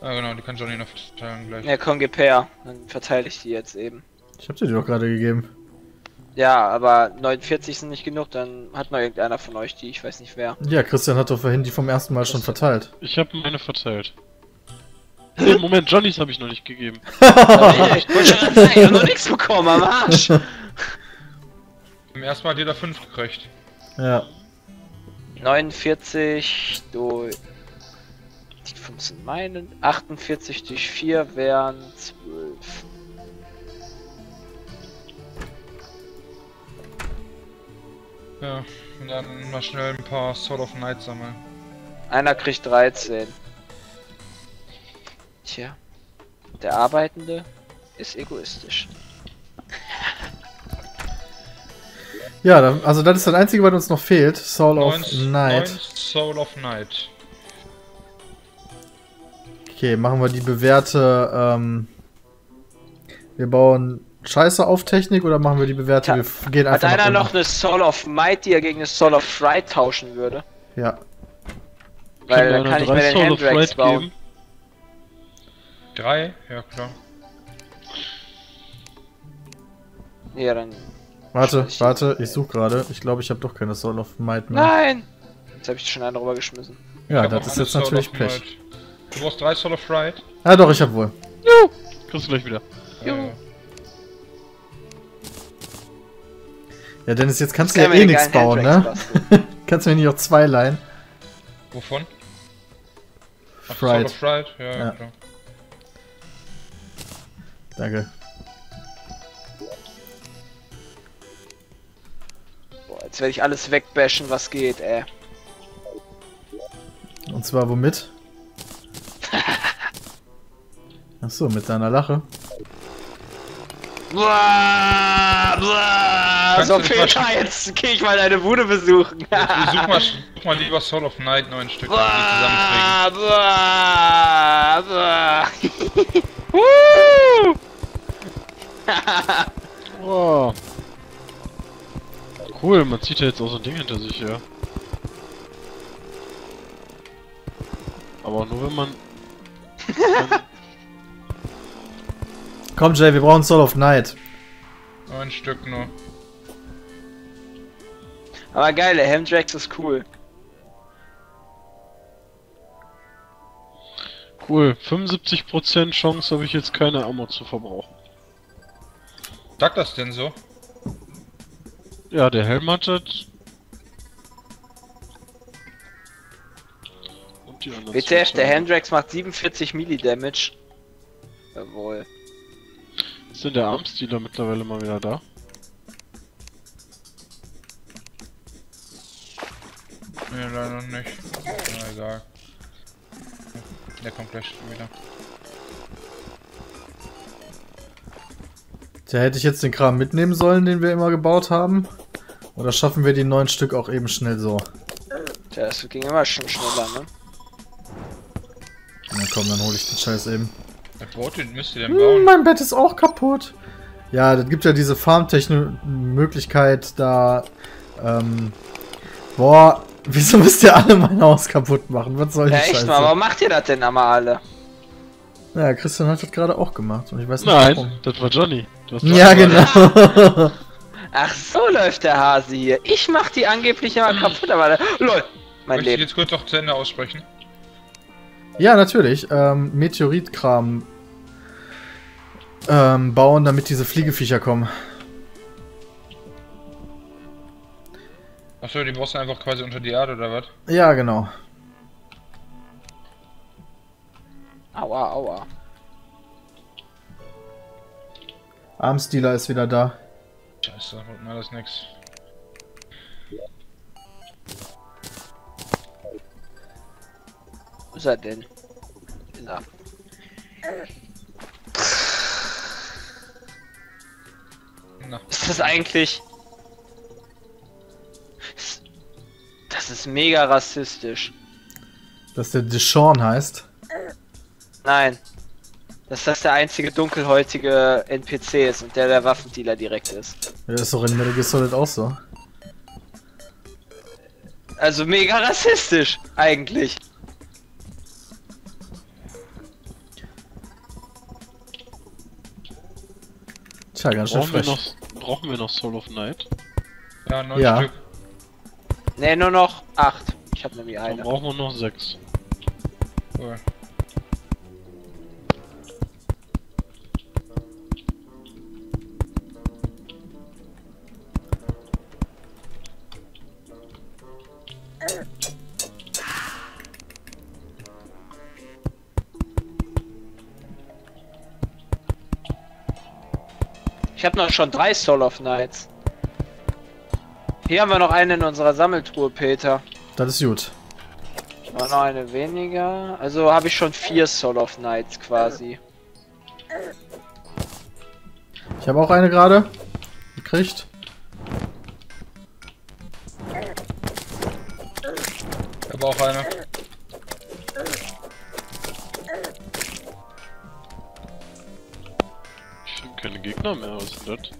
Ah genau, die kann Johnny noch verteilen gleich. Ja, komm, gib her. Dann verteile ich die jetzt eben. Ich hab dir die doch gerade gegeben. Ja, aber 49 sind nicht genug, dann hat noch irgendeiner von euch die, ich weiß nicht wer. Ja, Christian hat doch vorhin die vom ersten Mal schon verteilt. Ich habe meine verteilt. Nee, Moment, Johnnys habe ich noch nicht gegeben. ich wollte schon sagen, ich hab noch nichts bekommen, am Arsch. Im ersten Mal hat jeder 5 gekriegt. Ja. 49 durch... Die 5 sind meine. 48 durch 4 wären 12. Ja, und dann mal schnell ein paar Sword of Night sammeln. Einer kriegt 13. Tja. Der Arbeitende ist egoistisch. Ja, dann, also das ist das Einzige, was uns noch fehlt. Soul of Night. Soul of Night. Okay, machen wir die bewährte, ähm, wir bauen Scheiße auf Technik oder machen wir die bewährte, Ja. wir gehen Hat einfach einer nach noch eine Soul of Might, die er gegen eine Soul of Fright tauschen würde? Ja. Weil dann kann ich einer mir den Soul of Handrax Fright bauen. geben? Drei? Ja klar. Ja, dann. Warte, Ich- warte, ich suche gerade. Ich glaube, ich habe doch keine Soul of Might mehr. Nein! Jetzt habe ich schon einen rübergeschmissen. Ja, das ist jetzt Soul natürlich Pech. Night. Du brauchst drei Soul of Fright? Ah, doch, ich habe wohl. Kriegst du gleich wieder. Ja, Jo. ja. Dennis, jetzt kannst du Kann ja eh nichts bauen, ne? kannst du mir nicht auch zwei leihen? Wovon? Ach, Soul Fright. of Fright? Ja, Ja. ja. klar. Danke. Boah, jetzt werde ich alles wegbashen, was geht, ey. Und zwar womit? Ach so, mit deiner Lache. Buah, Kannst so mal- jetzt geh ich mal deine Bude besuchen. Such mal, such mal lieber Soul of Night neun Stück, wir die zusammenkriegen. Woo! Oh. Cool, man zieht ja jetzt auch so ein Ding hinter sich her. Aber nur wenn man. wenn, Komm, Jay, wir brauchen Soul of Night. Neun Stück nur. Aber geil, der Hemdrax ist cool. cool, 75% Chance habe ich jetzt keine Ammo zu verbrauchen. Sagt das denn so? Ja, der Helm hat das. Und die anderen WTF, der Teile. Hemdrax macht 47 Milli Damage. Jawohl. Ist denn der Armstealer mittlerweile mal wieder da? Nee, leider nicht. Na egal. Der kommt gleich wieder. Da hätte ich jetzt den Kram mitnehmen sollen, den wir immer gebaut haben. Oder schaffen wir die neun Stück auch eben schnell so? Tja, das ging immer schon schneller, ne? Na komm, dann hole ich den Scheiß eben. Was Brot müsst ihr denn Hm, bauen? mein Bett ist auch kaputt. Ja, das gibt ja diese Farmtechnik-Möglichkeit, da. Ähm, boah, wieso müsst ihr alle mein Haus kaputt machen? Was soll die Ja, echt Scheiße? mal, warum macht ihr das denn einmal alle? Ja, Christian hat das gerade auch gemacht und ich weiß nicht Nein, warum. das war Johnny. Du hast Ja, das genau. Ach, so läuft der Hase hier. Ich mach die angeblich immer kaputt, aber. LOL! Mein Möchte ich Leben. jetzt kurz noch zu Ende aussprechen? Ja, natürlich. Ähm, Meteoritkram ähm, bauen, damit diese Fliegeviecher kommen. Achso, die brauchst du einfach quasi unter die Erde oder was? Ja, genau. Aua, aua. Armstealer ist wieder da. Scheiße, wird mir alles nix. Wo ist er denn? Ist er. Na, Ist das eigentlich. Das ist mega rassistisch. Dass der Deshawn heißt. Nein. Dass das der einzige dunkelhäutige NPC ist und der der Waffendealer direkt ist. Ja, ist doch in Metal Gear Solid auch so. Also mega rassistisch, eigentlich. Tja, ganz schön Brauchen wir, frech. noch, brauchen wir noch Soul of Night? Ja, neun Ja. Stück. Ne, nur noch acht. Ich habe nämlich Dann eine. brauchen wir noch sechs. Cool. Habe noch schon drei Soul of Knights. Hier haben wir noch eine in unserer Sammeltruhe, Peter. Das ist gut. War noch eine weniger. Also habe ich schon vier Soul of Knights quasi. Ich habe auch eine gerade gekriegt. Ich habe auch eine. Ist?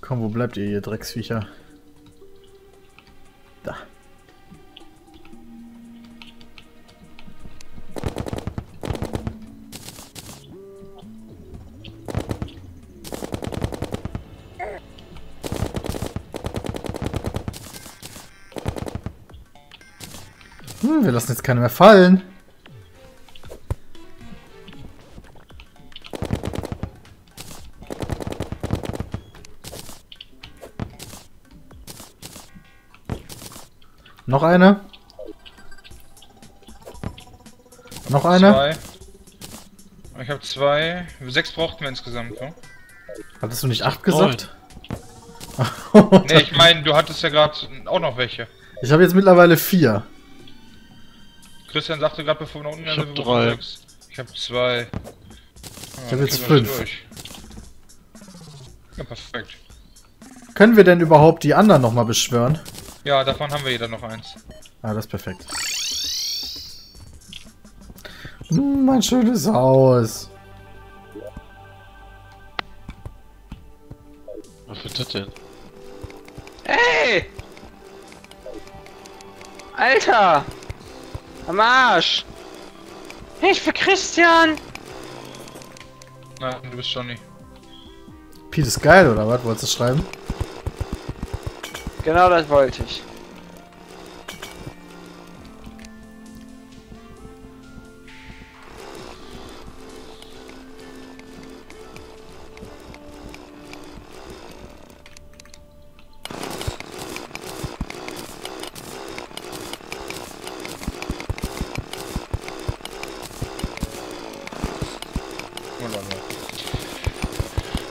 Komm, wo bleibt ihr, ihr Drecksviecher? Hm, wir lassen jetzt keine mehr fallen. Noch eine. Noch eine. Zwei. Ich habe zwei. Sechs brauchten wir insgesamt, ne? Hattest du nicht acht gesagt? Ne, ich meine, du hattest ja gerade auch noch welche. ich habe jetzt mittlerweile vier. Christian sagte gerade, bevor wir nach unten Ich sind, hab drei. sechs. Ich habe zwei. Ich hab jetzt sind wir fünf. Ja, perfekt. Können wir denn überhaupt die anderen nochmal beschwören? Ja, davon haben wir jeder noch eins. Ah, das ist perfekt. Hm, mein schönes Haus. Was wird das denn? Hey! Alter! Am Arsch! Ich für Christian! Nein, du bist Johnny. Pete ist geil, oder was? Wolltest du schreiben? Genau das wollte ich.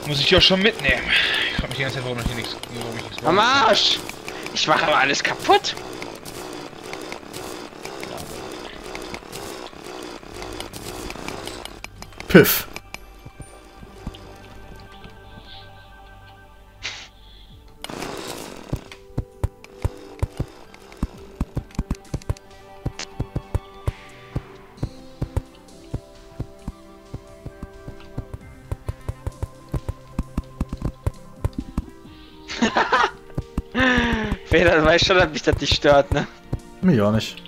Muss ich auch schon mitnehmen? Ich frag mich die ganze Zeit, warum ich hier nichts, warum ich nichts Am mache. Arsch! Ich mache aber alles kaputt! Piff. Peter, du weißt schon, dass mich das nicht stört, ne? Mich auch nicht.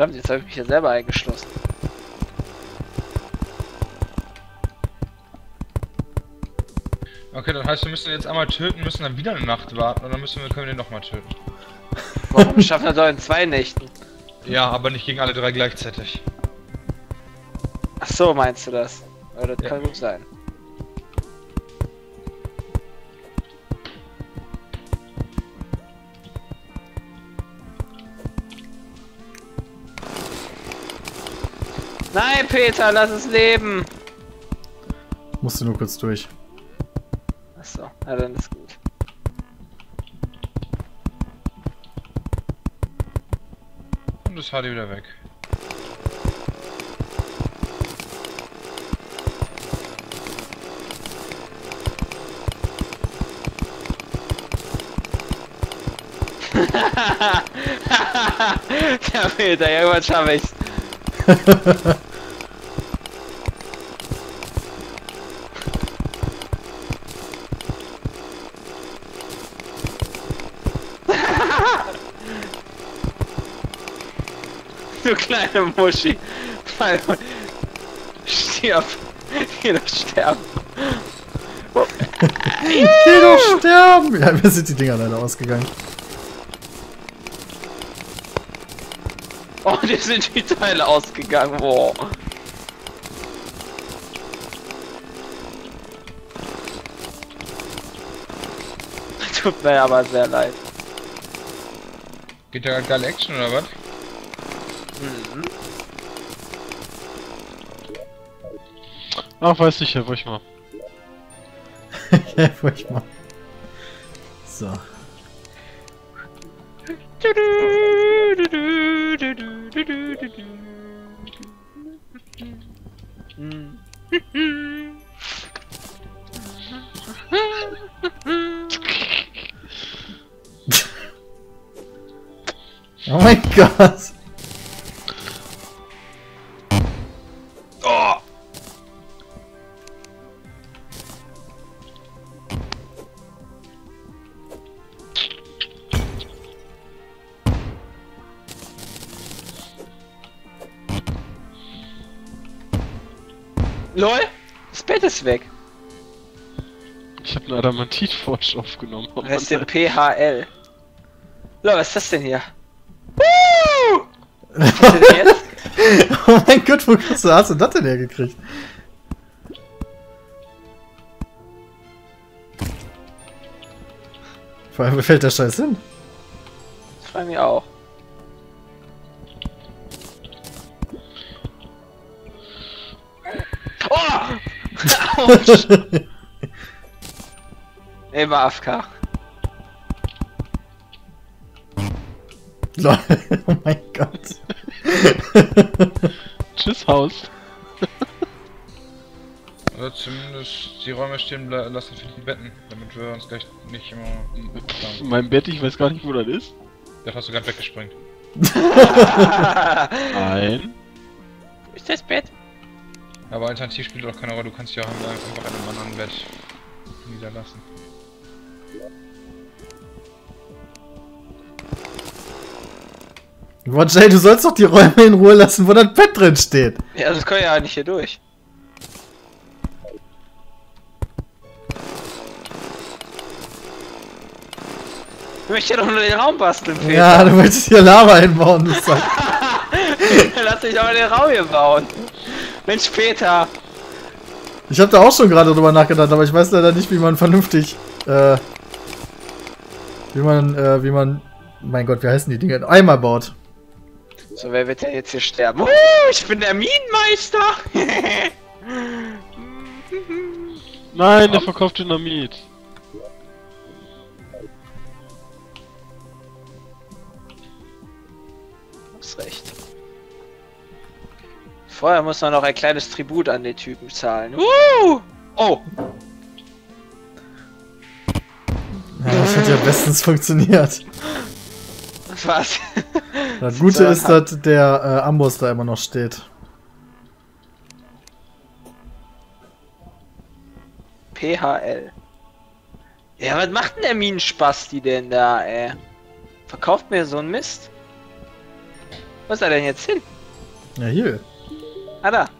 Verdammt, jetzt habe ich mich ja selber eingeschlossen. Okay, dann heißt, wir müssen jetzt einmal töten, müssen dann wieder eine Nacht warten und dann müssen wir, können wir den nochmal töten. Warum schaffen wir doch in zwei Nächten? Ja, aber nicht gegen alle drei gleichzeitig. Ach so, meinst du das? Ja, das Ja. kann gut sein. Nein, Peter, lass es leben! Musste nur kurz durch. Achso, na dann ist gut. Und das Hardy wieder weg. Der Peter, irgendwann schaffe ich's. du kleine Muschi. Stirb. Geh doch sterben. Geh doch sterben! Ja, mir sind die Dinger leider ausgegangen. dir sind die Teile ausgegangen. Boah. Tut mir aber sehr leid. Geht da geile Action oder was? Mhm. Ach, weiß nicht, Herr Wurchmer. ja, furchtbar. So. Mhm. Oh mein Gott. LOL! Das Bett ist weg. Ich habe einen Adamantit-Forsch aufgenommen. Das ist der PHL. LOL, was ist das denn hier? Woo! Was ist denn jetzt? Oh mein Gott, wo hast du, hast du das denn hergekriegt? Vor allem, wo fällt der Scheiß hin? Das frage mich auch. Autsch! Immer AFK. Lol, oh mein Gott. Tschüss, Haus. Oder zumindest die Räume stehen lassen für die Betten, damit wir uns gleich nicht immer. Mein Bett, ich weiß gar nicht, wo das ist. Da hast du gerade weggesprengt. Nein. Wo ist das Bett? Aber alternativ spielt auch keine Rolle, du kannst ja auch einfach in einem anderen Bett niederlassen. Jay, du sollst doch die Räume in Ruhe lassen, wo das Bett drin steht. Ja, das kann ja nicht hier durch. Ich möchte doch nur den Raum basteln, Peter. Ja, du willst hier Lava einbauen, du. Lass mich doch mal den Raum hier bauen. Mensch, Peter. Ich habe da auch schon gerade drüber nachgedacht, aber ich weiß leider nicht, wie man vernünftig, äh, wie man, äh, wie man, mein Gott, wie heißen die Dinge? Eimer baut. So, wer wird denn jetzt hier sterben? Uh, ich bin der Minenmeister. Nein, der verkauft Dynamit. Vorher muss man noch ein kleines Tribut an den Typen zahlen. Uh! Oh! Ja, das hat ja bestens funktioniert. Was? Das Gute ist, dass der äh, Amboss da immer noch steht. PHL. Ja, was macht denn der Minenspasti denn da, ey? Verkauft mir so ein Mist? Wo ist er denn jetzt hin? Ja, hier. Ah, da.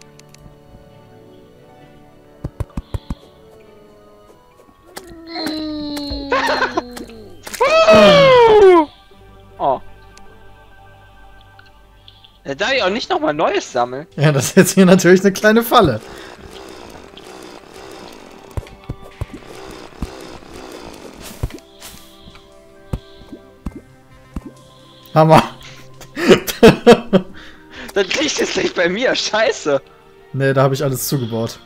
oh. Da darf ich auch nicht nochmal Neues sammeln. Ja, das ist jetzt hier natürlich eine kleine Falle. Hammer. Liegt jetzt gleich bei mir, scheiße. ne, da habe ich alles zugebaut.